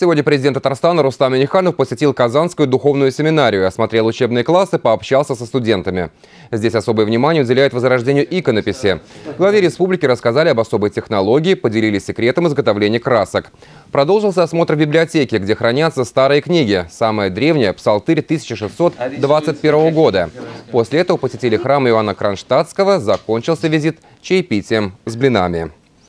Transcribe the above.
Сегодня президент Татарстана Рустам Миниханов посетил Казанскую духовную семинарию, осмотрел учебные классы, пообщался со студентами. Здесь особое внимание уделяют возрождению иконописи. Главе республики рассказали об особой технологии, поделились секретом изготовления красок. Продолжился осмотр библиотеки, где хранятся старые книги. Самая древняя – Псалтырь 1621 года. После этого посетили храм Иоанна Кронштадтского, закончился визит чаепитием с блинами.